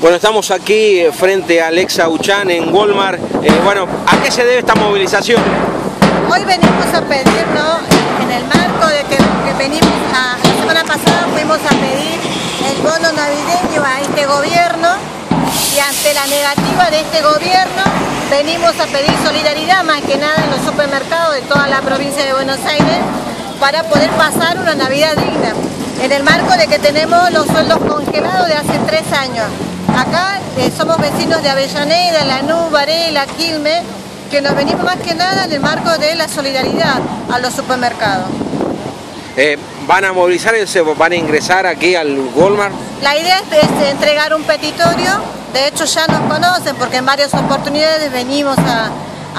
Bueno, estamos aquí frente a Alexa Uchán en Walmart. Eh, bueno, ¿a qué se debe esta movilización? Hoy venimos a pedir, ¿no? en el marco de que, venimos a, la semana pasada fuimos a pedir el bono navideño a este gobierno y ante la negativa de este gobierno venimos a pedir solidaridad más que nada en los supermercados de toda la provincia de Buenos Aires para poder pasar una Navidad digna en el marco de que tenemos los sueldos congelados de hace tres años. Acá eh, somos vecinos de Avellaneda, Lanús, Varela, Quilmes, que nos venimos más que nada en el marco de la solidaridad a los supermercados. Eh, ¿Van a movilizar, van a ingresar aquí al Walmart? La idea es, entregar un petitorio, de hecho ya nos conocen porque en varias oportunidades venimos a,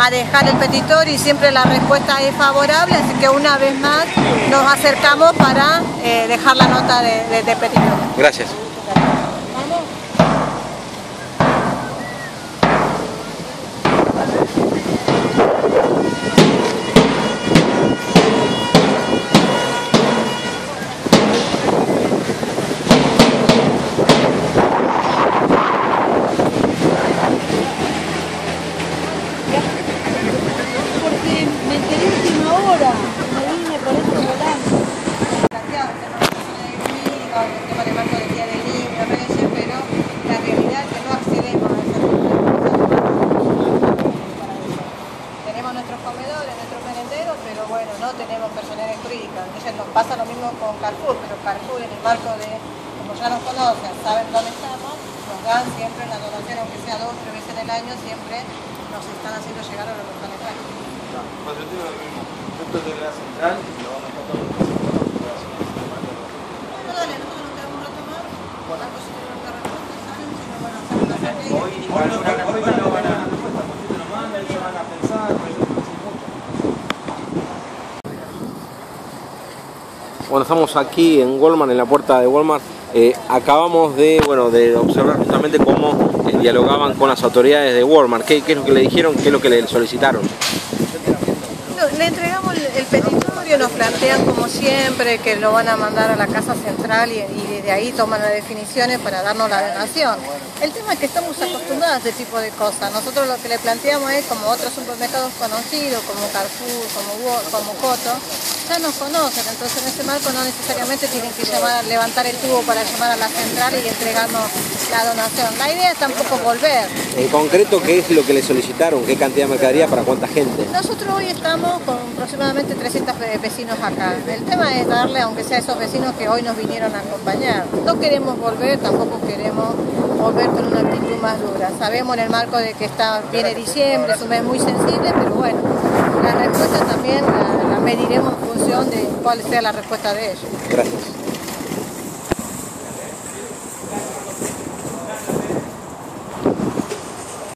dejar el petitorio y siempre la respuesta es favorable, así que una vez más nos acercamos para eh, dejar la nota de, de petitorio. Gracias. Pero bueno, no tenemos personal jurídica. Entonces nos pasa lo mismo con Carrefour, pero Carrefour en el marco de, como ya nos conocen, saben dónde estamos, nos dan siempre la donación, aunque sea dos o tres veces en el año, siempre nos están haciendo llegar a los locales prácticos. No, yo tengo lo mismo. Esto es de la central y lo vamos a estar todo Bueno, dale, nosotros nos quedamos un rato más. Bueno. Algo si tenemos que recortar, ¿saben? Si no van a hacer una Hoy, igual, hoy no van a, después lo mandan, se van a pensar, Bueno, estamos aquí en Walmart, en la puerta de Walmart. Eh, acabamos de, bueno, de observar justamente cómo eh, dialogaban con las autoridades de Walmart. ¿Qué, es lo que le dijeron? ¿Qué es lo que le solicitaron? le entregamos el petitorio, nos plantean como siempre que lo van a mandar a la Casa Central y, y desde ahí toman las definiciones para darnos la donación. El tema es que estamos acostumbrados a este tipo de cosas. Nosotros lo que le planteamos es, como otros supermercados conocidos, como Carrefour, como, como Coto, ya nos conocen, entonces en este marco no necesariamente tienen que llamar, levantar el tubo para llamar a la central y entregarnos la donación. La idea es tampoco volver. En concreto, ¿qué es lo que le solicitaron? ¿Qué cantidad de mercadería? ¿Para cuánta gente? Nosotros hoy estamos con aproximadamente 300 vecinos acá. El tema es darle, aunque sea a esos vecinos que hoy nos vinieron a acompañar. No queremos volver, tampoco queremos volver con una actitud más dura. Sabemos en el marco de que está viene diciembre, es un mes muy sensible, pero bueno, la respuesta también la, la mediremos en función de cuál sea la respuesta de ellos. Gracias.